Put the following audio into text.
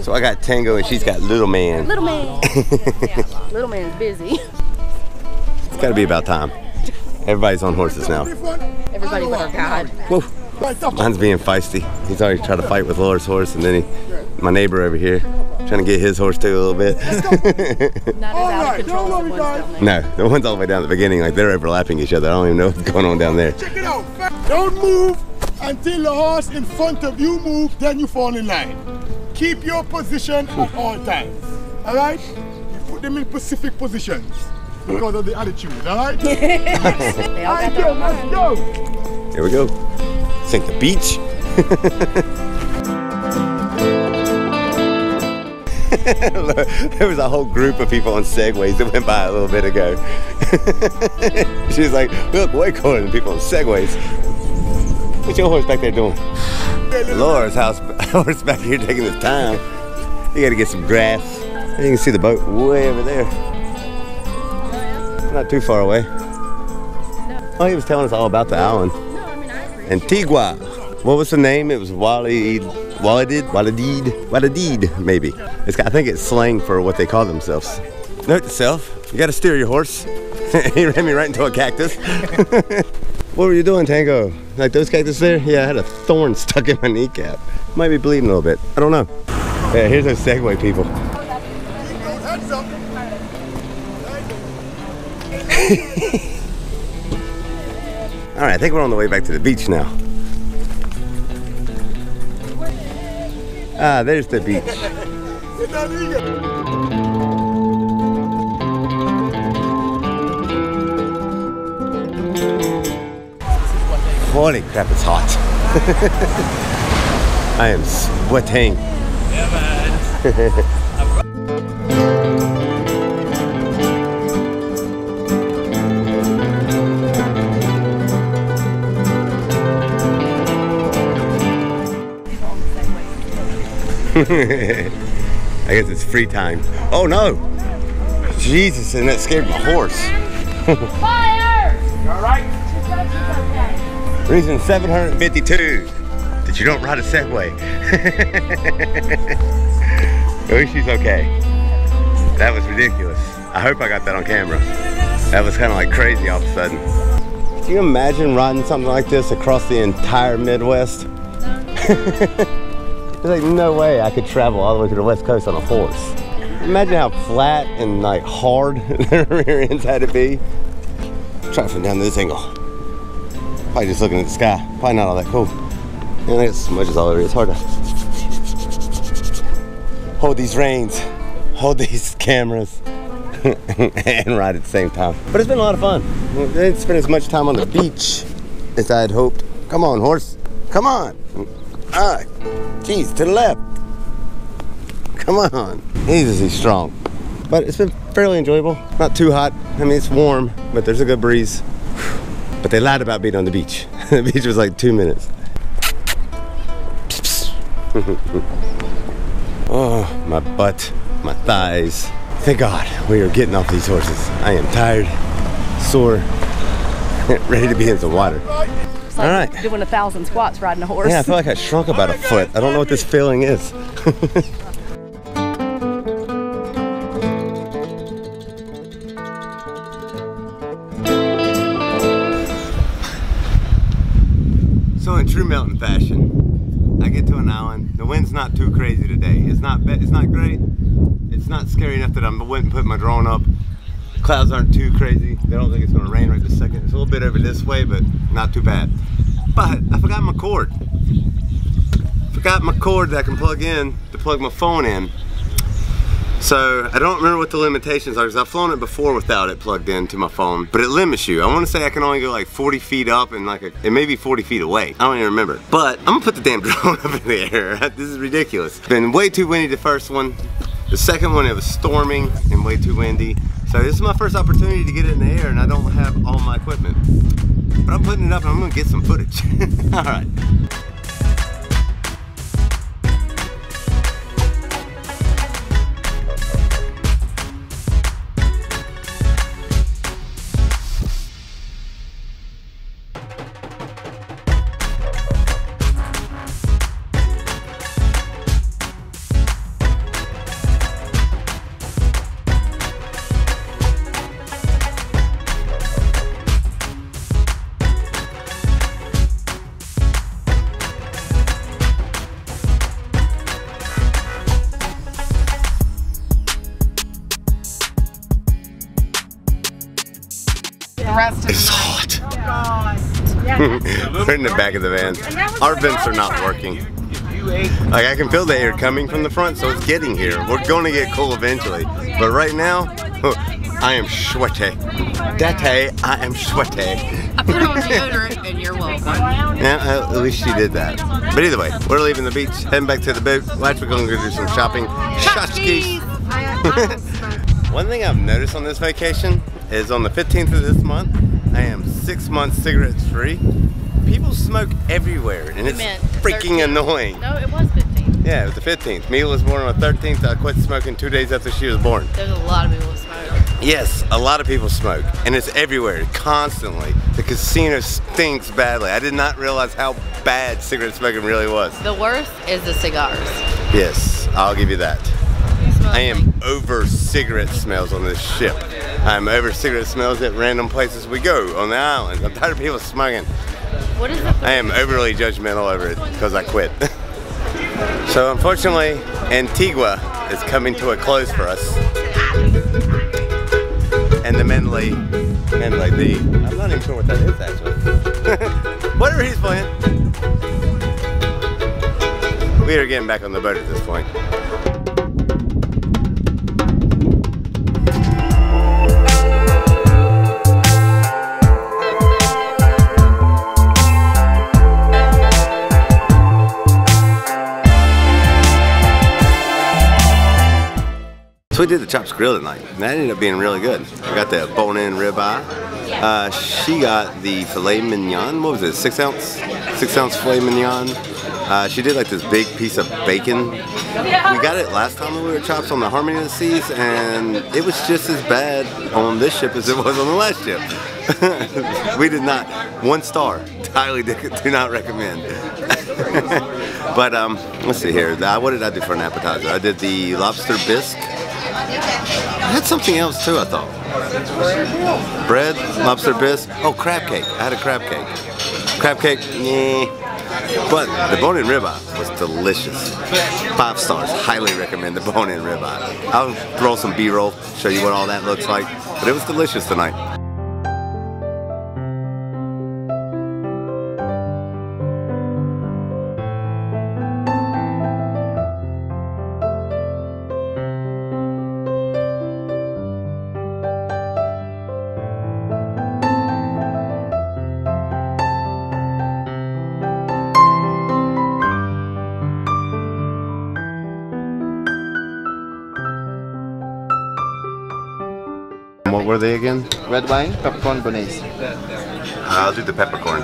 So I got Tango and she's got Little Man. Little man. Little man's busy. It's gotta be about time. Everybody's on horses now. Everybody but our oh, God. Whoa. Mine's being feisty. He's already trying to fight with Laura's horse and then he, my neighbor over here, trying to get his horse too a little bit. Not as out of control as the ones down there. no, the ones all the way down at the beginning, like they're overlapping each other. I don't even know what's going on down there. Check it out. Don't move until the horse in front of you move, then you fall in line. Keep your position at all times. All right? You put them in specific positions because of the attitude. All right? They all got All their right, own let's go. Here we go. Think the beach. there was a whole group of people on segways that went by a little bit ago. she was like, look, way cooler than people on segways. What's your horse back there doing? Laura's house horse back here taking his time. You gotta get some grass. You can see the boat way over there. Not too far away. Oh, he was telling us all about the island. Antigua. What was the name? It was Walid, Walidid, Walidid, Walidid, maybe. It's, I think it's slang for what they call themselves. Note to self, you gotta steer your horse. he ran me right into a cactus. what were you doing, Tango? Like those cactus there? Yeah, I had a thorn stuck in my kneecap. Might be bleeding a little bit. I don't know. Yeah, here's those Segway people. All right, I think we're on the way back to the beach now. Ah, there's the beach. Holy crap, it's hot. I am sweating. Yeah, man. I guess it's free time. Oh no! Jesus, and that scared my horse. Reason 752 that you don't ride a Segway. At least she's okay. That was ridiculous. I hope I got that on camera. That was kind of like crazy all of a sudden. Can you imagine riding something like this across the entire Midwest? There's like no way I could travel all the way to the West Coast on a horse. Imagine how flat and like hard the rear ends had to be. Try from down this angle. Probably just looking at the sky. Probably not all that cool. And there's smudges all over. It's hard to hold these reins, hold these cameras, and ride at the same time. But it's been a lot of fun. I didn't spend as much time on the beach as I had hoped. Come on, horse. Come on. Ah, geez, to the left. Come on. Jesus, he's strong. But it's been fairly enjoyable. Not too hot. I mean, it's warm, but there's a good breeze. They lied about being on the beach. the beach was like two minutes. oh, my butt, my thighs. Thank God we are getting off these horses. I am tired, sore, ready to be in some water. It's like All right. doing a thousand squats riding a horse. Yeah, I feel like I shrunk about a foot. I don't know what this feeling is. It's not great. It's not scary enough that I'm went and put my drone up. Clouds aren't too crazy. They don't think it's gonna rain right this second. It's a little bit over this way, but not too bad. But I forgot my cord. Forgot my cord that I can plug in to plug my phone in. So I don't remember what the limitations are because I've flown it before without it plugged in to my phone, but it limits you. I want to say I can only go like 40 feet up and like a, it may be 40 feet away. I don't even remember. But I'm gonna put the damn drone up in the air. this is ridiculous. Been way too windy the first one. The second one it was storming and way too windy. So this is my first opportunity to get it in the air and I don't have all my equipment. But I'm putting it up and I'm gonna get some footage. all right. We're in the back of the van. Our vents are not working. Like I can feel the air coming from the front, so it's getting here. We're going to get cool eventually. But right now, I am sweaty. Date, I am sweaty. I put on deodorant and you're welcome. Yeah, uh, at least she did that. But either way, we're leaving the beach, heading back to the boat. Watch we're actually going to go do some shopping. Shotskis. One thing I've noticed on this vacation is on the 15th of this month, I am six months cigarettes free. People smoke everywhere, and it's freaking 13th. annoying. No, it was 15. Yeah, it was the 15th. Mila was born on the 13th. I quit smoking two days after she was born. There's a lot of people that smoke. Yes, a lot of people smoke, and it's everywhere, constantly. The casino stinks badly. I did not realize how bad cigarette smoking really was. The worst is the cigars. Yes, I'll give you that. You I am like- over cigarette smells on this ship. I'm over cigarette smells at random places we go on the island. I'm tired of people smoking. What is the? I am overly judgmental over it because I quit. so unfortunately, Antigua is coming to a close for us. And the Menley, Menley D. I'm not even sure what that is actually. Whatever he's playing. We are getting back on the boat at this point. So we did the Chops Grille tonight, and that ended up being really good. I got the bone-in ribeye. Uh, she got the filet mignon. What was it? Six ounce, six ounce filet mignon. Uh, she did like this big piece of bacon. We got it last time when we were at chops on the Harmony of the Seas, and it was just as bad on this ship as it was on the last ship. we did not one star. Highly do not recommend. but um, let's see here. What did I do for an appetizer? I did the lobster bisque. I had something else too, I thought. Bread, lobster bisque. Oh, crab cake. I had a crab cake. Crab cake, yeah. But the bone-in ribeye was delicious. Five stars. Highly recommend the bone-in ribeye. I'll throw some B-roll, show you what all that looks like. But it was delicious tonight. Were they again? Red wine, peppercorn, béarnaise. Uh, I'll do the peppercorn.